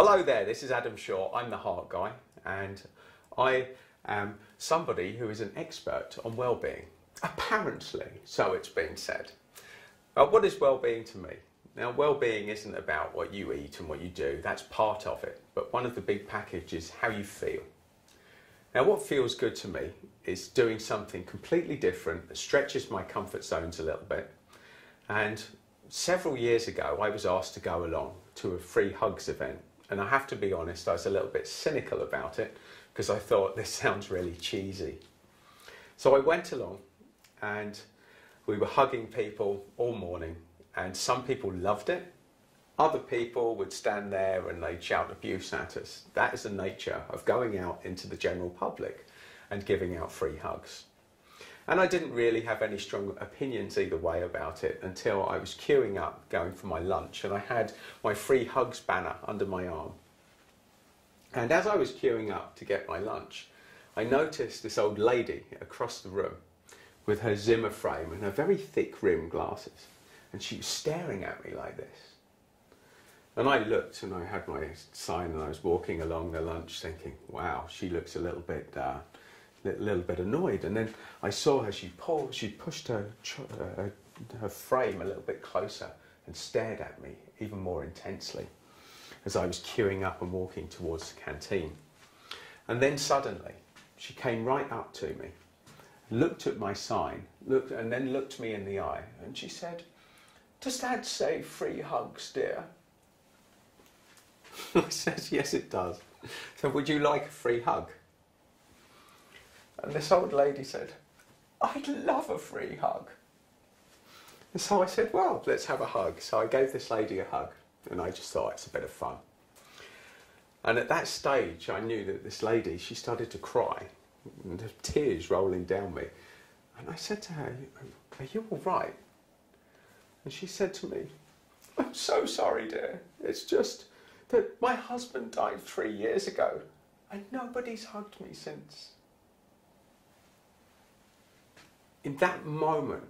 Hello there, this is Adam Shaw. I'm the Heart Guy, and I am somebody who is an expert on well-being. Apparently, so it's been said. Uh, what is well-being to me? Now, well-being isn't about what you eat and what you do. That's part of it, but one of the big packages is how you feel. Now, what feels good to me is doing something completely different that stretches my comfort zones a little bit. And several years ago, I was asked to go along to a free hugs event and I have to be honest, I was a little bit cynical about it because I thought this sounds really cheesy. So I went along and we were hugging people all morning, and some people loved it. Other people would stand there and they'd shout abuse at us. That is the nature of going out into the general public and giving out free hugs. And I didn't really have any strong opinions either way about it until I was queuing up going for my lunch and I had my free hugs banner under my arm. And as I was queuing up to get my lunch, I noticed this old lady across the room with her Zimmer frame and her very thick rimmed glasses. And she was staring at me like this. And I looked and I had my sign and I was walking along the lunch thinking, wow, she looks a little bit uh, a little bit annoyed. And then I saw her, she pulled, she pushed her, uh, her frame a little bit closer and stared at me even more intensely as I was queuing up and walking towards the canteen. And then suddenly she came right up to me, looked at my sign, looked, and then looked me in the eye, and she said, Does that say free hugs, dear? I said, Yes, it does. So, would you like a free hug? And this old lady said, I'd love a free hug. And so I said, well, let's have a hug. So I gave this lady a hug and I just thought it's a bit of fun. And at that stage, I knew that this lady, she started to cry and tears rolling down me. And I said to her, Are you all right? And she said to me, I'm so sorry, dear. It's just that my husband died three years ago and nobody's hugged me since in that moment,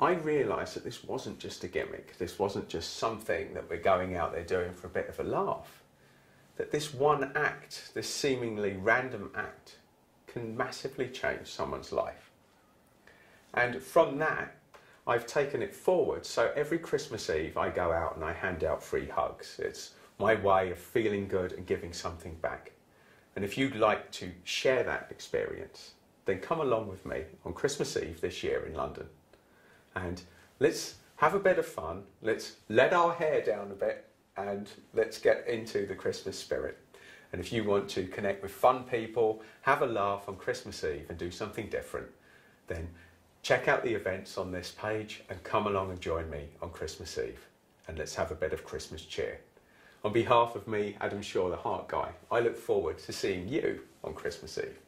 I realised that this wasn't just a gimmick, this wasn't just something that we're going out there doing for a bit of a laugh. That this one act, this seemingly random act, can massively change someone's life. And from that, I've taken it forward. So every Christmas Eve, I go out and I hand out free hugs. It's my way of feeling good and giving something back. And if you'd like to share that experience, then come along with me on Christmas Eve this year in London. And let's have a bit of fun, let's let our hair down a bit, and let's get into the Christmas spirit. And if you want to connect with fun people, have a laugh on Christmas Eve and do something different, then check out the events on this page and come along and join me on Christmas Eve. And let's have a bit of Christmas cheer. On behalf of me, Adam Shaw, the Heart Guy, I look forward to seeing you on Christmas Eve.